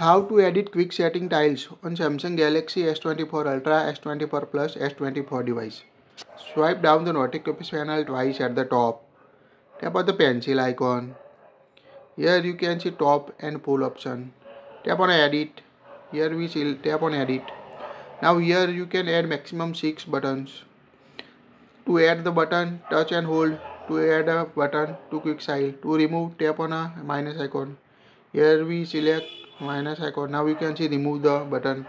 How to edit quick setting tiles on Samsung Galaxy S24 Ultra, S24 Plus, S24 device. Swipe down the notification panel twice at the top. Tap on the pencil icon. Here you can see top and pull option. Tap on edit. Here we see tap on edit. Now here you can add maximum 6 buttons. To add the button, touch and hold. To add a button to quick style. To remove, tap on a minus icon. Here we select minus icon. Now you can see remove the button.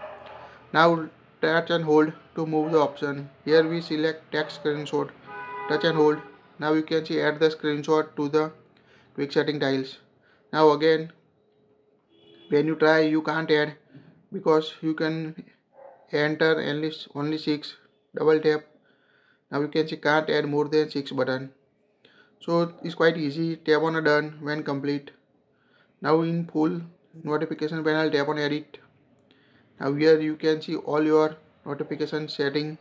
Now touch and hold to move the option. Here we select text screenshot. Touch and hold. Now you can see add the screenshot to the quick setting tiles. Now again when you try you can't add because you can enter only only six. Double tap. Now you can see can't add more than six button so it's quite easy. Tap on a done. When complete. Now in full notification panel tap on edit. Now here you can see all your notification setting.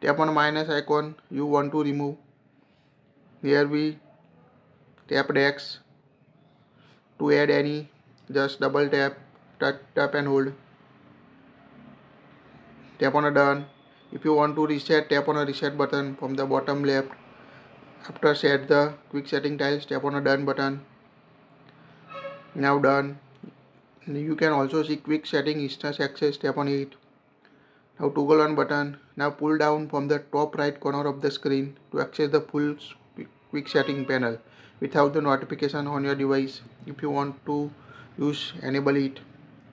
Tap on minus icon you want to remove. Here we tap X to add any just double tap tap, tap and hold. Tap on a done. If you want to reset tap on a reset button from the bottom left after set the quick setting tiles tap on a done button. Now done. You can also see quick setting instant access tap on it. Now toggle on button. Now pull down from the top right corner of the screen to access the full quick setting panel without the notification on your device. If you want to use enable it.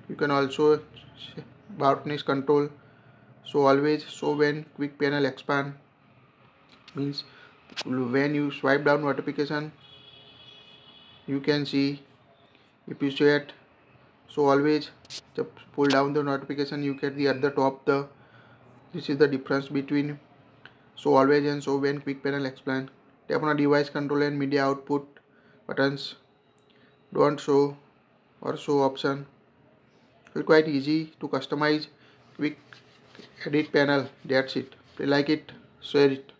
You can also brightness control. So always so when quick panel expand means when you swipe down notification you can see if you set so always pull down the notification you get the at the top the this is the difference between so always and so when quick panel explain. Tap on device control and media output buttons. Don't show or show option. It's quite easy to customize quick edit panel. That's it. If you like it share it